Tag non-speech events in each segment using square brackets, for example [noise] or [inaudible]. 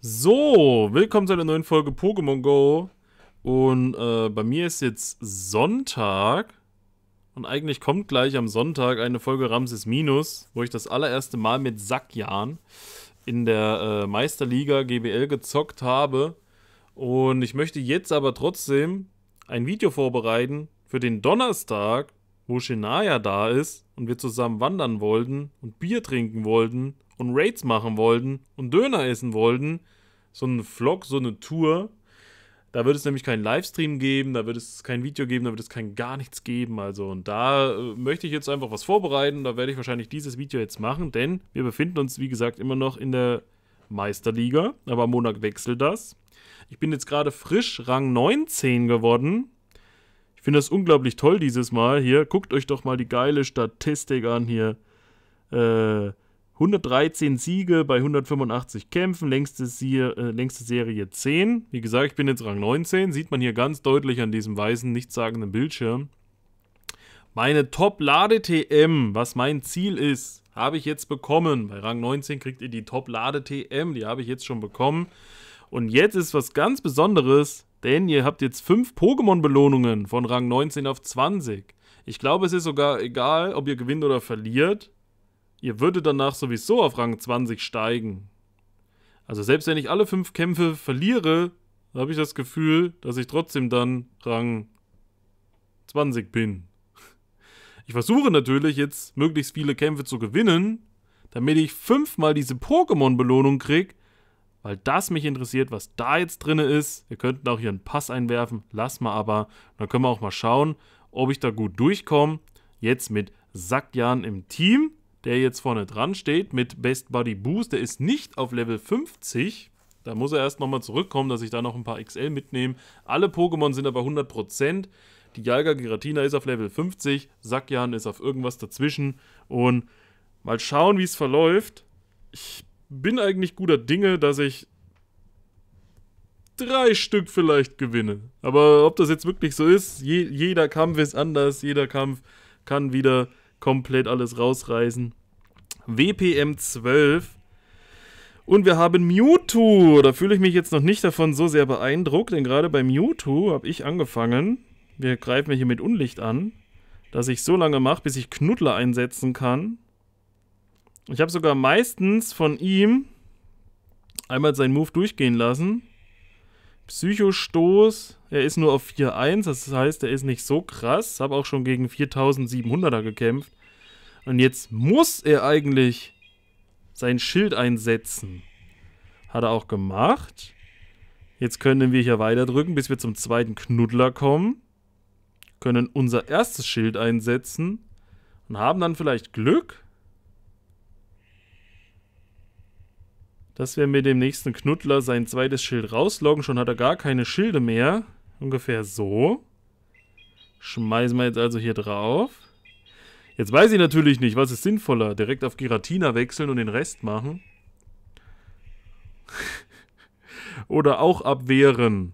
So, willkommen zu einer neuen Folge Pokémon Go. Und äh, bei mir ist jetzt Sonntag. Und eigentlich kommt gleich am Sonntag eine Folge Ramses Minus, wo ich das allererste Mal mit Sackjan in der äh, Meisterliga GBL gezockt habe. Und ich möchte jetzt aber trotzdem ein Video vorbereiten für den Donnerstag, wo Shania da ist und wir zusammen wandern wollten und Bier trinken wollten und Raids machen wollten und Döner essen wollten, so ein Vlog, so eine Tour, da wird es nämlich keinen Livestream geben, da wird es kein Video geben, da wird es kein gar nichts geben. Also, und da äh, möchte ich jetzt einfach was vorbereiten. Da werde ich wahrscheinlich dieses Video jetzt machen, denn wir befinden uns, wie gesagt, immer noch in der Meisterliga. Aber am Montag wechselt das. Ich bin jetzt gerade frisch Rang 19 geworden. Ich finde das unglaublich toll dieses Mal hier. Guckt euch doch mal die geile Statistik an hier. Äh, 113 Siege bei 185 Kämpfen, längste, Sie äh, längste Serie 10. Wie gesagt, ich bin jetzt Rang 19, sieht man hier ganz deutlich an diesem weißen, nichtssagenden Bildschirm. Meine Top-Lade-TM, was mein Ziel ist, habe ich jetzt bekommen. Bei Rang 19 kriegt ihr die Top-Lade-TM, die habe ich jetzt schon bekommen. Und jetzt ist was ganz Besonderes, denn ihr habt jetzt 5 Pokémon-Belohnungen von Rang 19 auf 20. Ich glaube, es ist sogar egal, ob ihr gewinnt oder verliert ihr würdet danach sowieso auf Rang 20 steigen. Also selbst wenn ich alle fünf Kämpfe verliere, habe ich das Gefühl, dass ich trotzdem dann Rang 20 bin. Ich versuche natürlich jetzt möglichst viele Kämpfe zu gewinnen, damit ich fünfmal diese Pokémon-Belohnung kriege, weil das mich interessiert, was da jetzt drin ist. Wir könnten auch hier einen Pass einwerfen, lass mal aber. Dann können wir auch mal schauen, ob ich da gut durchkomme. Jetzt mit Sackjan im Team der jetzt vorne dran steht mit Best Buddy Boost. Der ist nicht auf Level 50. Da muss er erst nochmal zurückkommen, dass ich da noch ein paar XL mitnehme. Alle Pokémon sind aber 100%. Die Jalga Giratina ist auf Level 50. Sakyan ist auf irgendwas dazwischen. Und mal schauen, wie es verläuft. Ich bin eigentlich guter Dinge, dass ich drei Stück vielleicht gewinne. Aber ob das jetzt wirklich so ist, je, jeder Kampf ist anders. Jeder Kampf kann wieder komplett alles rausreißen. WPM 12. Und wir haben Mewtwo. Da fühle ich mich jetzt noch nicht davon so sehr beeindruckt, denn gerade bei Mewtwo habe ich angefangen. Wir greifen hier mit Unlicht an, dass ich so lange mache, bis ich Knuddler einsetzen kann. Ich habe sogar meistens von ihm einmal seinen Move durchgehen lassen. Psychostoß, er ist nur auf 4-1, das heißt, er ist nicht so krass. Habe auch schon gegen 4700er gekämpft. Und jetzt muss er eigentlich sein Schild einsetzen. Hat er auch gemacht. Jetzt können wir hier weiter drücken, bis wir zum zweiten Knuddler kommen. Können unser erstes Schild einsetzen. Und haben dann vielleicht Glück. dass wir mit dem nächsten Knuddler sein zweites Schild rausloggen. Schon hat er gar keine Schilde mehr. Ungefähr so. Schmeißen wir jetzt also hier drauf. Jetzt weiß ich natürlich nicht, was ist sinnvoller. Direkt auf Giratina wechseln und den Rest machen. [laughs] Oder auch abwehren.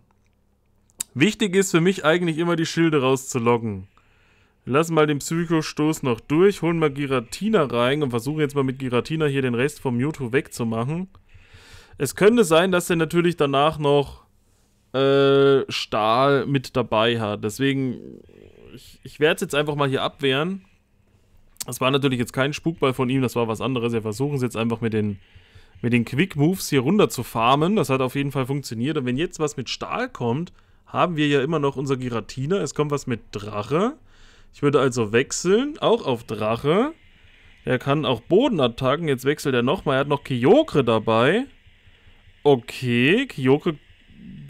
Wichtig ist für mich eigentlich immer die Schilde rauszuloggen. Lassen mal den Psychostoß noch durch, holen mal Giratina rein und versuchen jetzt mal mit Giratina hier den Rest vom Mewtwo wegzumachen. Es könnte sein, dass er natürlich danach noch äh, Stahl mit dabei hat. Deswegen, ich, ich werde es jetzt einfach mal hier abwehren. Das war natürlich jetzt kein Spukball von ihm, das war was anderes. Wir versuchen es jetzt einfach mit den, mit den Quick Moves hier runter zu farmen. Das hat auf jeden Fall funktioniert. Und wenn jetzt was mit Stahl kommt, haben wir ja immer noch unser Giratina. Es kommt was mit Drache. Ich würde also wechseln, auch auf Drache. Er kann auch Bodenattacken. Jetzt wechselt er nochmal. Er hat noch Kyokre dabei. Okay, Kyokre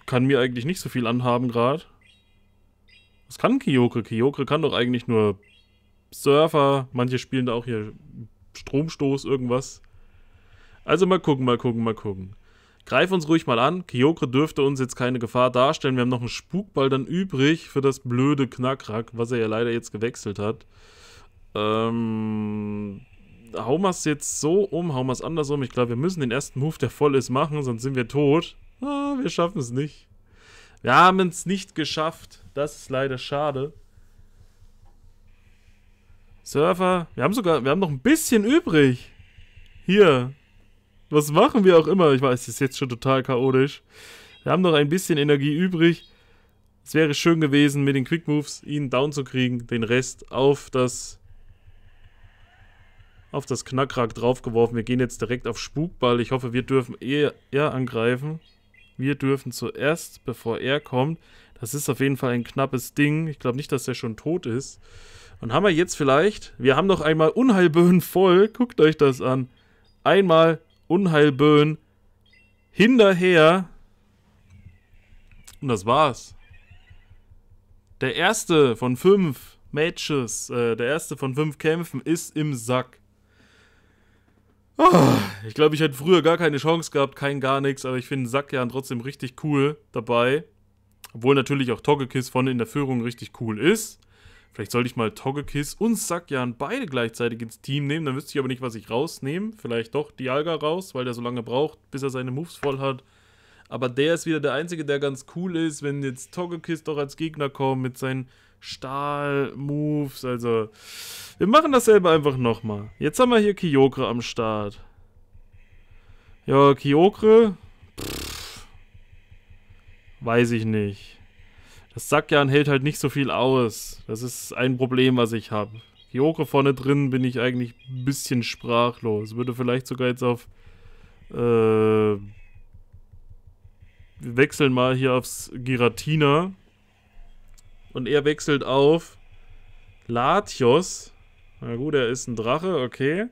kann mir eigentlich nicht so viel anhaben gerade. Was kann Kyokre? Kyokre kann doch eigentlich nur Surfer. Manche spielen da auch hier Stromstoß, irgendwas. Also mal gucken, mal gucken, mal gucken. Greif uns ruhig mal an. Kyokre dürfte uns jetzt keine Gefahr darstellen. Wir haben noch einen Spukball dann übrig für das blöde Knackrack, was er ja leider jetzt gewechselt hat. Ähm, hauen wir es jetzt so um, hauen wir es andersrum. Ich glaube, wir müssen den ersten Move, der voll ist, machen, sonst sind wir tot. Ah, wir schaffen es nicht. Wir haben es nicht geschafft. Das ist leider schade. Surfer, wir haben sogar, wir haben noch ein bisschen übrig. Hier. Was machen wir auch immer? Ich weiß, es ist jetzt schon total chaotisch. Wir haben noch ein bisschen Energie übrig. Es wäre schön gewesen, mit den Quick Moves ihn down zu kriegen, den Rest auf das auf das Knackrack draufgeworfen. Wir gehen jetzt direkt auf Spukball. Ich hoffe, wir dürfen eher, eher angreifen. Wir dürfen zuerst, bevor er kommt. Das ist auf jeden Fall ein knappes Ding. Ich glaube nicht, dass er schon tot ist. Und haben wir jetzt vielleicht, wir haben noch einmal Unheilböen voll. Guckt euch das an. Einmal Unheilböen hinterher. Und das war's. Der erste von fünf Matches, äh, der erste von fünf Kämpfen ist im Sack. Oh, ich glaube, ich hätte früher gar keine Chance gehabt, kein gar nichts, aber ich finde Sackjan trotzdem richtig cool dabei. Obwohl natürlich auch Togekiss von in der Führung richtig cool ist. Vielleicht sollte ich mal Togekiss und Sackjan beide gleichzeitig ins Team nehmen. Dann wüsste ich aber nicht, was ich rausnehme. Vielleicht doch Dialga raus, weil der so lange braucht, bis er seine Moves voll hat. Aber der ist wieder der Einzige, der ganz cool ist, wenn jetzt Togekiss doch als Gegner kommt mit seinen Stahl-Moves. Also, wir machen dasselbe einfach nochmal. Jetzt haben wir hier Kyokre am Start. Ja, Kyokre. Weiß ich nicht. Das Sackjan hält halt nicht so viel aus. Das ist ein Problem, was ich habe. Kyokre vorne drin bin ich eigentlich ein bisschen sprachlos. Würde vielleicht sogar jetzt auf. Äh, wir wechseln mal hier aufs Giratina. Und er wechselt auf Latios. Na gut, er ist ein Drache, okay.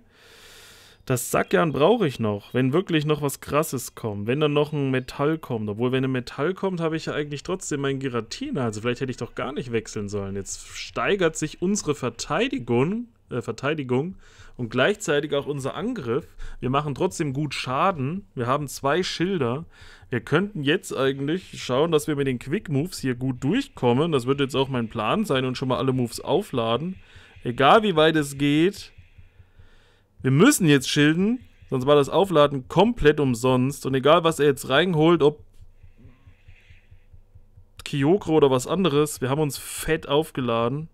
Das Sackjan brauche ich noch, wenn wirklich noch was krasses kommt. Wenn dann noch ein Metall kommt. Obwohl, wenn ein Metall kommt, habe ich ja eigentlich trotzdem meinen Giratina. Also vielleicht hätte ich doch gar nicht wechseln sollen. Jetzt steigert sich unsere Verteidigung, äh, Verteidigung und gleichzeitig auch unser Angriff. Wir machen trotzdem gut Schaden. Wir haben zwei Schilder. Wir könnten jetzt eigentlich schauen, dass wir mit den Quick Moves hier gut durchkommen. Das wird jetzt auch mein Plan sein und schon mal alle Moves aufladen. Egal wie weit es geht. Wir müssen jetzt schilden, sonst war das Aufladen komplett umsonst. Und egal was er jetzt reinholt, ob Kyokro oder was anderes, wir haben uns fett aufgeladen.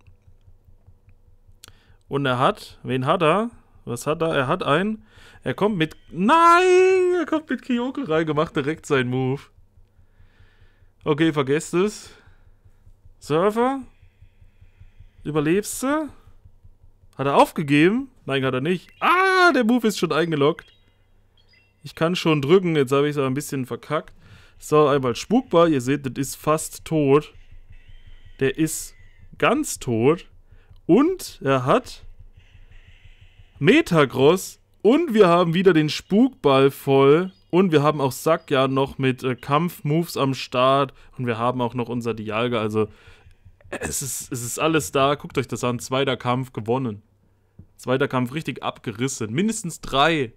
Und er hat, wen hat er? Was hat er? Er hat einen er kommt mit. Nein! Er kommt mit Kyoko rein, gemacht direkt seinen Move. Okay, vergesst es. Surfer? Überlebst du? Hat er aufgegeben? Nein, hat er nicht. Ah, der Move ist schon eingeloggt. Ich kann schon drücken, jetzt habe ich es aber ein bisschen verkackt. So, einmal Spukbar. Ihr seht, das ist fast tot. Der ist ganz tot. Und er hat Metagross und wir haben wieder den Spukball voll. Und wir haben auch Sack ja noch mit äh, Kampfmoves am Start. Und wir haben auch noch unser Dialga. Also es ist, es ist alles da. Guckt euch das an. Zweiter Kampf gewonnen. Zweiter Kampf richtig abgerissen. Mindestens drei.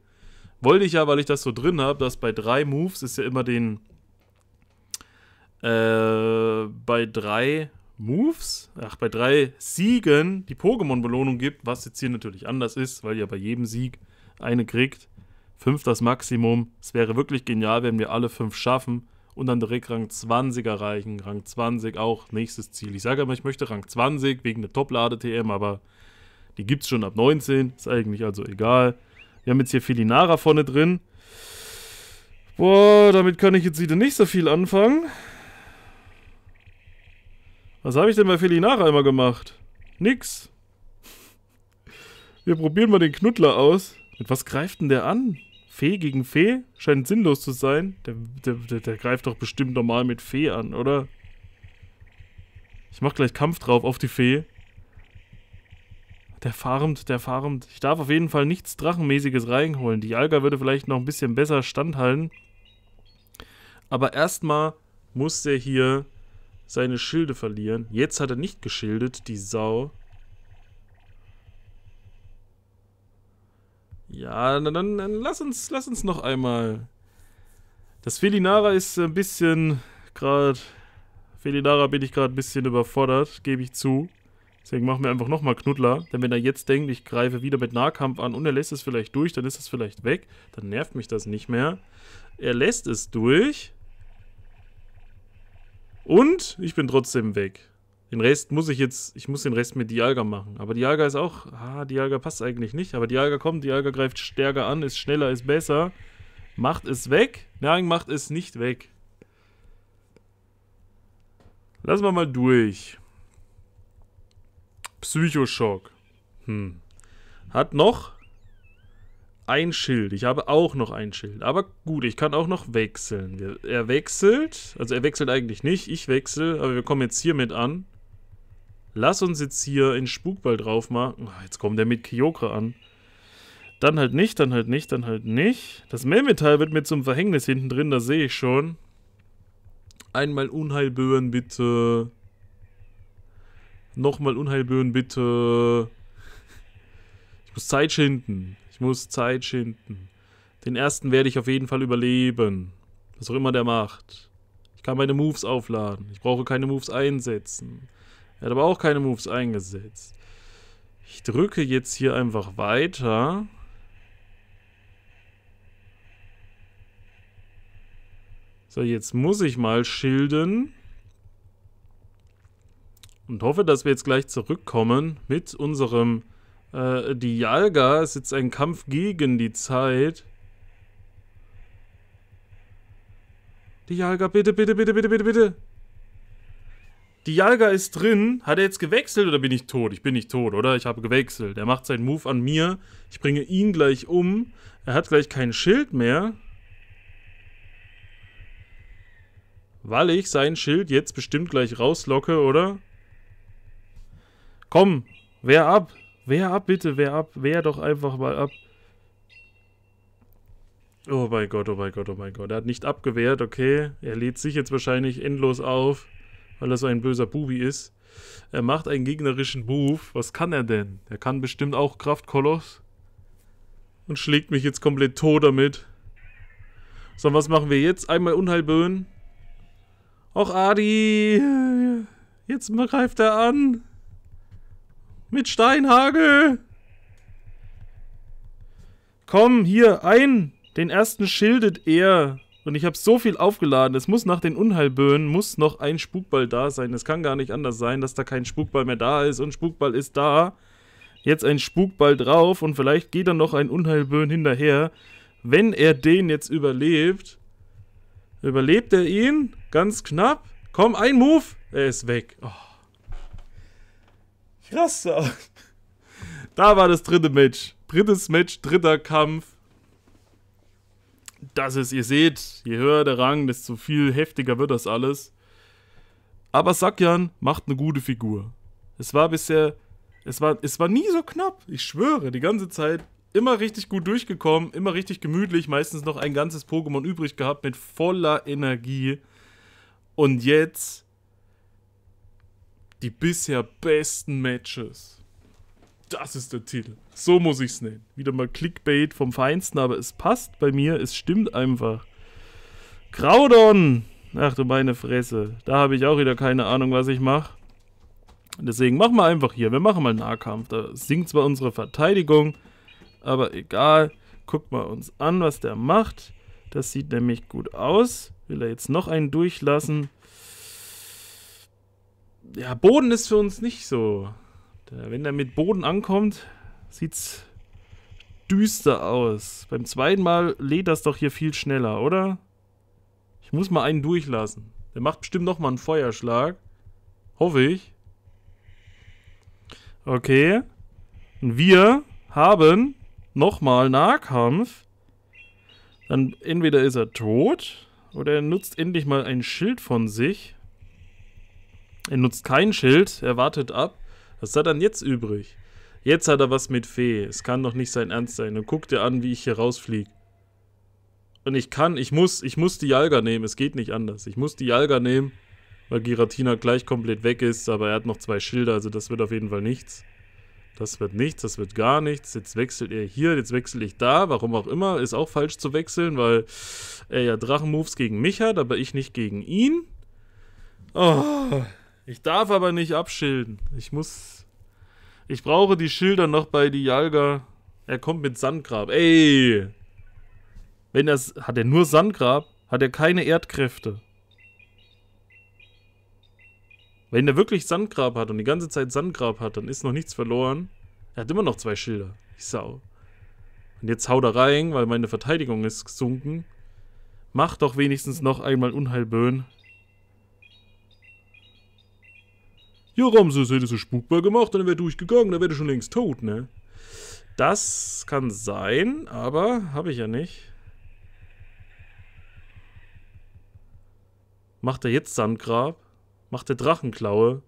Wollte ich ja, weil ich das so drin habe, dass bei drei Moves ist ja immer den. Äh, bei drei Moves, ach, bei drei Siegen die Pokémon-Belohnung gibt, was jetzt hier natürlich anders ist, weil ja bei jedem Sieg eine kriegt. Fünf das Maximum. Es wäre wirklich genial, wenn wir alle fünf schaffen und dann direkt Rang 20 erreichen. Rang 20 auch nächstes Ziel. Ich sage aber, ich möchte Rang 20 wegen der Top-Lade-TM, aber die gibt es schon ab 19. Ist eigentlich also egal. Wir haben jetzt hier Filinara vorne drin. Boah, damit kann ich jetzt wieder nicht so viel anfangen. Was habe ich denn bei Filinara immer gemacht? Nix. Wir probieren mal den Knuddler aus. Mit was greift denn der an? Fee gegen Fee? Scheint sinnlos zu sein. Der, der, der, der greift doch bestimmt normal mit Fee an, oder? Ich mach gleich Kampf drauf auf die Fee. Der farmt, der farmt. Ich darf auf jeden Fall nichts Drachenmäßiges reinholen. Die Alga würde vielleicht noch ein bisschen besser standhalten. Aber erstmal muss der hier seine Schilde verlieren. Jetzt hat er nicht geschildet, die Sau. Ja, dann, dann, dann lass, uns, lass uns noch einmal. Das Felinara ist ein bisschen gerade. Felinara bin ich gerade ein bisschen überfordert, gebe ich zu. Deswegen machen wir einfach nochmal Knuddler. Denn wenn er jetzt denkt, ich greife wieder mit Nahkampf an und er lässt es vielleicht durch, dann ist es vielleicht weg. Dann nervt mich das nicht mehr. Er lässt es durch. Und ich bin trotzdem weg. Den Rest muss ich jetzt, ich muss den Rest mit Dialga machen. Aber Dialga ist auch, ah, Dialga passt eigentlich nicht. Aber Dialga kommt, Dialga greift stärker an, ist schneller, ist besser. Macht es weg? Nein, macht es nicht weg. Lassen wir mal durch. Psychoschock. Hm. Hat noch ein Schild. Ich habe auch noch ein Schild. Aber gut, ich kann auch noch wechseln. Er wechselt. Also er wechselt eigentlich nicht. Ich wechsle. Aber wir kommen jetzt hier mit an. Lass uns jetzt hier einen Spukball drauf machen. Oh, jetzt kommt der mit Kyokre an. Dann halt nicht, dann halt nicht, dann halt nicht. Das Melmetall wird mir zum Verhängnis hinten drin, das sehe ich schon. Einmal Unheilböen, bitte. Nochmal Unheilböen, bitte. Ich muss Zeit schinden. Ich muss Zeit schinden. Den ersten werde ich auf jeden Fall überleben. Was auch immer der macht. Ich kann meine Moves aufladen. Ich brauche keine Moves einsetzen. Er hat aber auch keine Moves eingesetzt. Ich drücke jetzt hier einfach weiter. So, jetzt muss ich mal schilden. Und hoffe, dass wir jetzt gleich zurückkommen mit unserem äh, Dialga. Es ist jetzt ein Kampf gegen die Zeit. Dialga, bitte, bitte, bitte, bitte, bitte, bitte. Dialga ist drin. Hat er jetzt gewechselt oder bin ich tot? Ich bin nicht tot, oder? Ich habe gewechselt. Er macht seinen Move an mir. Ich bringe ihn gleich um. Er hat gleich kein Schild mehr. Weil ich sein Schild jetzt bestimmt gleich rauslocke, oder? Komm, wehr ab. Wehr ab, bitte, wehr ab. Wehr doch einfach mal ab. Oh mein Gott, oh mein Gott, oh mein Gott. Er hat nicht abgewehrt, okay. Er lädt sich jetzt wahrscheinlich endlos auf, weil er so ein böser Bubi ist. Er macht einen gegnerischen Move. Was kann er denn? Er kann bestimmt auch Kraftkoloss. Und schlägt mich jetzt komplett tot damit. So, was machen wir jetzt? Einmal Unheilböen. Och, Adi. Jetzt greift er an. Mit Steinhagel. Komm, hier, ein. Den ersten schildet er. Und ich habe so viel aufgeladen. Es muss nach den Unheilböen, muss noch ein Spukball da sein. Es kann gar nicht anders sein, dass da kein Spukball mehr da ist. Und Spukball ist da. Jetzt ein Spukball drauf. Und vielleicht geht dann noch ein Unheilböen hinterher. Wenn er den jetzt überlebt, Überlebt er ihn? Ganz knapp. Komm, ein Move. Er ist weg. Oh. Krass. Da war das dritte Match. Drittes Match, dritter Kampf. Das ist, ihr seht, je höher der Rang, desto viel heftiger wird das alles. Aber Sakyan macht eine gute Figur. Es war bisher, es war, es war nie so knapp. Ich schwöre, die ganze Zeit immer richtig gut durchgekommen, immer richtig gemütlich, meistens noch ein ganzes Pokémon übrig gehabt mit voller Energie. Und jetzt die bisher besten Matches. Das ist der Titel. So muss ich es nennen. Wieder mal Clickbait vom Feinsten, aber es passt bei mir, es stimmt einfach. Graudon! Ach du meine Fresse. Da habe ich auch wieder keine Ahnung, was ich mache. Deswegen machen wir einfach hier. Wir machen mal Nahkampf. Da sinkt zwar unsere Verteidigung, aber egal. Guckt mal uns an, was der macht. Das sieht nämlich gut aus. Will er jetzt noch einen durchlassen? Ja, Boden ist für uns nicht so. wenn er mit Boden ankommt, sieht's düster aus. Beim zweiten Mal lädt das doch hier viel schneller, oder? Ich muss mal einen durchlassen. Der macht bestimmt noch mal einen Feuerschlag. Hoffe ich. Okay. Und wir haben nochmal Nahkampf, dann entweder ist er tot oder er nutzt endlich mal ein Schild von sich. Er nutzt kein Schild, er wartet ab. Was hat er dann jetzt übrig? Jetzt hat er was mit Fee. Es kann doch nicht sein Ernst sein. Und guck dir an, wie ich hier rausfliege. Und ich kann, ich muss, ich muss die Jalga nehmen. Es geht nicht anders. Ich muss die Jalga nehmen, weil Giratina gleich komplett weg ist. Aber er hat noch zwei Schilder, also das wird auf jeden Fall nichts. Das wird nichts, das wird gar nichts. Jetzt wechselt er hier, jetzt wechsle ich da. Warum auch immer, ist auch falsch zu wechseln, weil er ja Drachenmoves gegen mich hat, aber ich nicht gegen ihn. Oh, ich darf aber nicht abschilden. Ich muss. Ich brauche die Schilder noch bei Dialga. Er kommt mit Sandgrab. Ey! Wenn er. Hat er nur Sandgrab, hat er keine Erdkräfte. Wenn der wirklich Sandgrab hat und die ganze Zeit Sandgrab hat, dann ist noch nichts verloren. Er hat immer noch zwei Schilder. Ich Sau. Und jetzt hau da rein, weil meine Verteidigung ist gesunken. Mach doch wenigstens noch einmal Unheilböen. Ja, Ramses, hättest du Spukball gemacht, dann wäre durchgegangen, dann wäre schon längst tot, ne? Das kann sein, aber habe ich ja nicht. Macht er jetzt Sandgrab? Macht er Drachenklaue?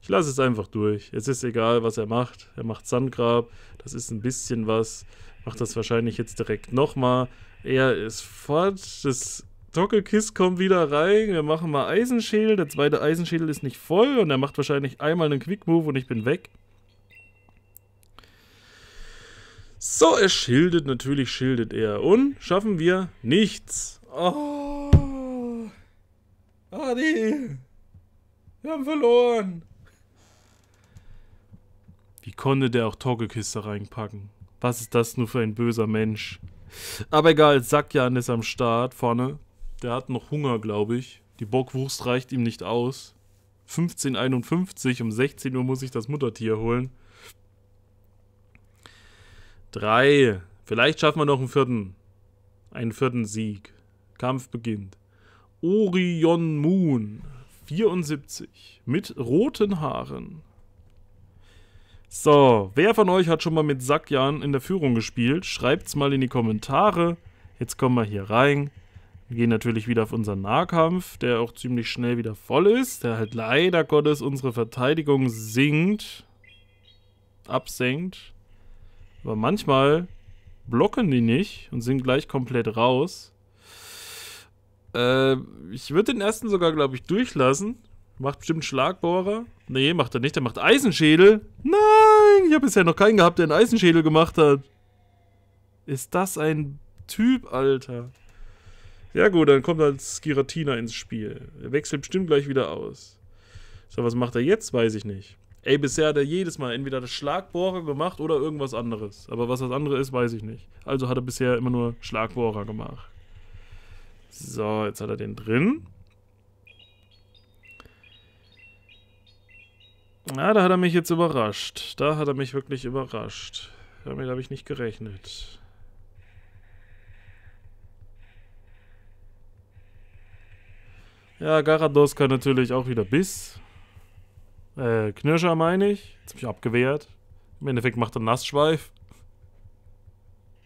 Ich lasse es einfach durch. Es ist egal, was er macht. Er macht Sandgrab. Das ist ein bisschen was. Macht das wahrscheinlich jetzt direkt nochmal. Er ist fort. Das Doppelkiss kommt wieder rein. Wir machen mal Eisenschädel. Der zweite Eisenschädel ist nicht voll. Und er macht wahrscheinlich einmal einen Quick-Move und ich bin weg. So, er schildet. Natürlich schildet er. Und schaffen wir nichts. Oh. Adi. Wir haben verloren. Wie konnte der auch Torgelkiste reinpacken? Was ist das nur für ein böser Mensch? Aber egal, Sakjan ist am Start vorne. Der hat noch Hunger, glaube ich. Die Bockwurst reicht ihm nicht aus. 15.51, um 16 Uhr muss ich das Muttertier holen. Drei. Vielleicht schaffen wir noch einen vierten. Einen vierten Sieg. Kampf beginnt. Orion Moon. 74. Mit roten Haaren. So, wer von euch hat schon mal mit Sakyan in der Führung gespielt? Schreibt's mal in die Kommentare. Jetzt kommen wir hier rein. Wir gehen natürlich wieder auf unseren Nahkampf, der auch ziemlich schnell wieder voll ist. Der halt leider Gottes unsere Verteidigung sinkt. Absenkt. Aber manchmal blocken die nicht und sind gleich komplett raus. Äh, ich würde den ersten sogar, glaube ich, durchlassen. Macht bestimmt Schlagbohrer. Nee, macht er nicht. Der macht Eisenschädel. Nein, ich habe bisher noch keinen gehabt, der einen Eisenschädel gemacht hat. Ist das ein Typ, Alter. Ja gut, dann kommt halt Skiratina ins Spiel. Er wechselt bestimmt gleich wieder aus. So, was macht er jetzt? Weiß ich nicht. Ey, bisher hat er jedes Mal entweder das Schlagbohrer gemacht oder irgendwas anderes. Aber was das andere ist, weiß ich nicht. Also hat er bisher immer nur Schlagbohrer gemacht. So, jetzt hat er den drin. Ja, da hat er mich jetzt überrascht. Da hat er mich wirklich überrascht. Damit habe ich nicht gerechnet. Ja, Garados kann natürlich auch wieder Biss. Äh, Knirscher meine ich. Mich abgewehrt. Im Endeffekt macht er Nassschweif.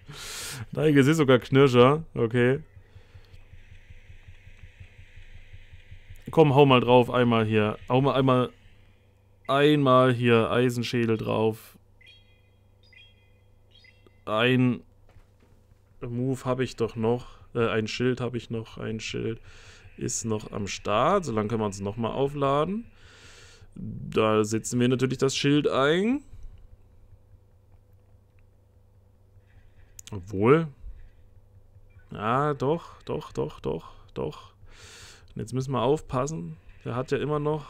[laughs] Nein, es ist sogar Knirscher. Okay. Komm, hau mal drauf. Einmal hier. Hau mal einmal einmal hier Eisenschädel drauf. Ein Move habe ich doch noch. Äh, ein Schild habe ich noch. Ein Schild ist noch am Start. So lange können wir uns nochmal aufladen. Da setzen wir natürlich das Schild ein. Obwohl. Ja, doch, doch, doch, doch, doch. Und jetzt müssen wir aufpassen. Der hat ja immer noch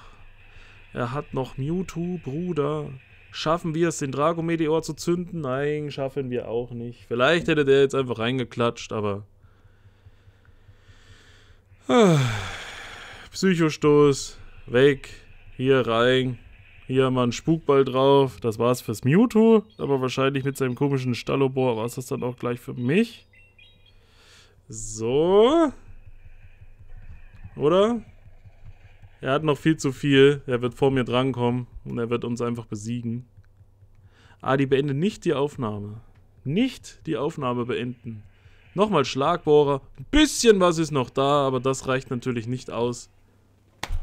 er hat noch Mewtwo, Bruder. Schaffen wir es, den Dragometeor zu zünden? Nein, schaffen wir auch nicht. Vielleicht hätte der jetzt einfach reingeklatscht, aber... Ah. Psychostoß, weg, hier rein. Hier mal ein Spukball drauf. Das war's fürs Mewtwo. Aber wahrscheinlich mit seinem komischen Stallobor war es das dann auch gleich für mich. So. Oder? Er hat noch viel zu viel. Er wird vor mir drankommen und er wird uns einfach besiegen. Adi, beende nicht die Aufnahme. Nicht die Aufnahme beenden. Nochmal Schlagbohrer. Ein bisschen was ist noch da, aber das reicht natürlich nicht aus.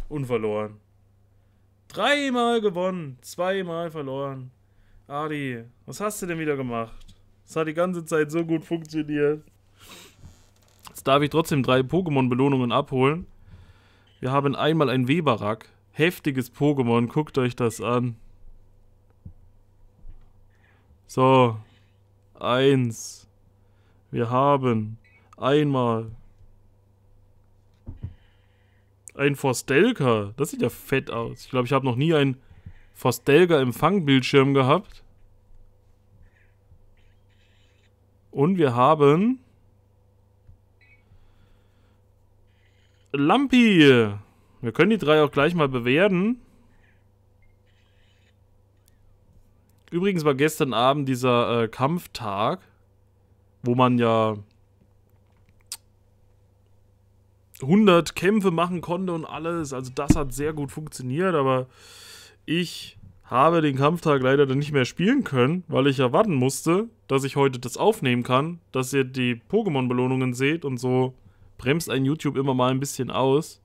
Unverloren. Dreimal gewonnen, zweimal verloren. Adi, was hast du denn wieder gemacht? Das hat die ganze Zeit so gut funktioniert. Jetzt darf ich trotzdem drei Pokémon-Belohnungen abholen. Wir haben einmal ein Weberak. Heftiges Pokémon, guckt euch das an. So. Eins. Wir haben einmal ein Forstelka. Das sieht ja fett aus. Ich glaube, ich habe noch nie ein Forstelka Empfangbildschirm gehabt. Und wir haben Lampi. Wir können die drei auch gleich mal bewerten. Übrigens war gestern Abend dieser äh, Kampftag. Wo man ja 100 Kämpfe machen konnte und alles. Also das hat sehr gut funktioniert, aber ich habe den Kampftag leider dann nicht mehr spielen können, weil ich ja warten musste, dass ich heute das aufnehmen kann, dass ihr die Pokémon-Belohnungen seht und so bremst ein YouTube immer mal ein bisschen aus.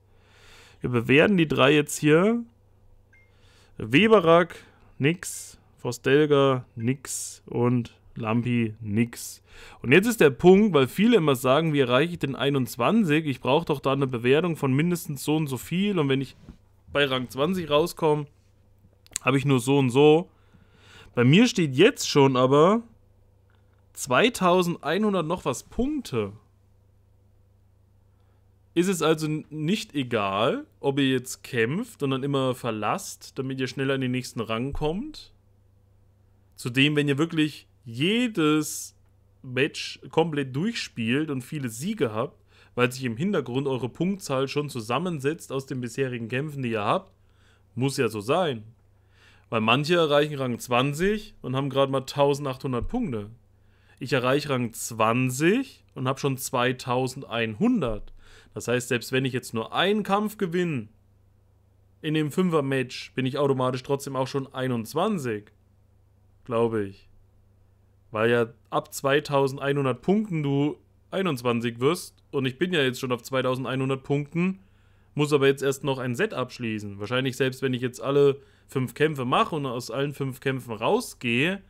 Wir bewerten die drei jetzt hier. Weberak, nix. Forstelga, nix. Und Lampi, nix. Und jetzt ist der Punkt, weil viele immer sagen, wie erreiche ich den 21? Ich brauche doch da eine Bewertung von mindestens so und so viel. Und wenn ich bei Rang 20 rauskomme, habe ich nur so und so. Bei mir steht jetzt schon aber 2100 noch was Punkte. Ist es also nicht egal, ob ihr jetzt kämpft und dann immer verlasst, damit ihr schneller in den nächsten Rang kommt? Zudem, wenn ihr wirklich jedes Match komplett durchspielt und viele Siege habt, weil sich im Hintergrund eure Punktzahl schon zusammensetzt aus den bisherigen Kämpfen, die ihr habt, muss ja so sein. Weil manche erreichen Rang 20 und haben gerade mal 1800 Punkte. Ich erreiche Rang 20 und habe schon 2100. Das heißt, selbst wenn ich jetzt nur einen Kampf gewinne, in dem 5er Match, bin ich automatisch trotzdem auch schon 21. Glaube ich. Weil ja ab 2100 Punkten du 21 wirst und ich bin ja jetzt schon auf 2100 Punkten, muss aber jetzt erst noch ein Set abschließen. Wahrscheinlich selbst wenn ich jetzt alle fünf Kämpfe mache und aus allen fünf Kämpfen rausgehe,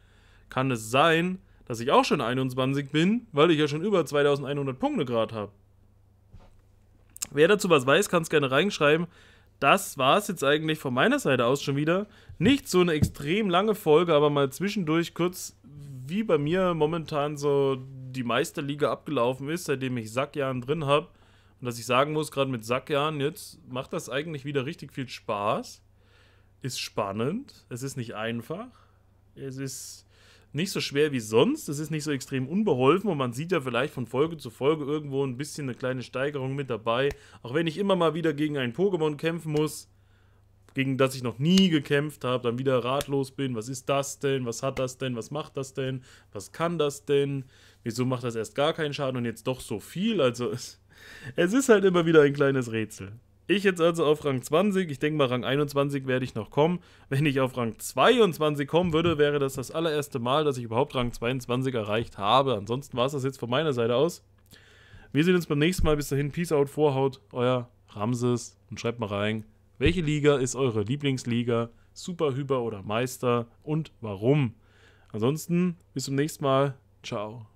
kann es sein, dass ich auch schon 21 bin, weil ich ja schon über 2100 Punkte gerade habe. Wer dazu was weiß, kann es gerne reinschreiben. Das war es jetzt eigentlich von meiner Seite aus schon wieder. Nicht so eine extrem lange Folge, aber mal zwischendurch kurz wie bei mir momentan so die Meisterliga abgelaufen ist, seitdem ich Sackjahren drin habe. Und dass ich sagen muss, gerade mit Sackjahren, jetzt macht das eigentlich wieder richtig viel Spaß. Ist spannend. Es ist nicht einfach. Es ist nicht so schwer wie sonst. Es ist nicht so extrem unbeholfen und man sieht ja vielleicht von Folge zu Folge irgendwo ein bisschen eine kleine Steigerung mit dabei. Auch wenn ich immer mal wieder gegen ein Pokémon kämpfen muss, gegen das ich noch nie gekämpft habe, dann wieder ratlos bin. Was ist das denn? Was hat das denn? Was macht das denn? Was kann das denn? Wieso macht das erst gar keinen Schaden und jetzt doch so viel? Also es, es ist halt immer wieder ein kleines Rätsel. Ich jetzt also auf Rang 20. Ich denke mal, Rang 21 werde ich noch kommen. Wenn ich auf Rang 22 kommen würde, wäre das das allererste Mal, dass ich überhaupt Rang 22 erreicht habe. Ansonsten war es das jetzt von meiner Seite aus. Wir sehen uns beim nächsten Mal. Bis dahin, Peace out, Vorhaut, euer Ramses und schreibt mal rein, welche Liga ist eure Lieblingsliga? Super, Hyper oder Meister? Und warum? Ansonsten bis zum nächsten Mal. Ciao.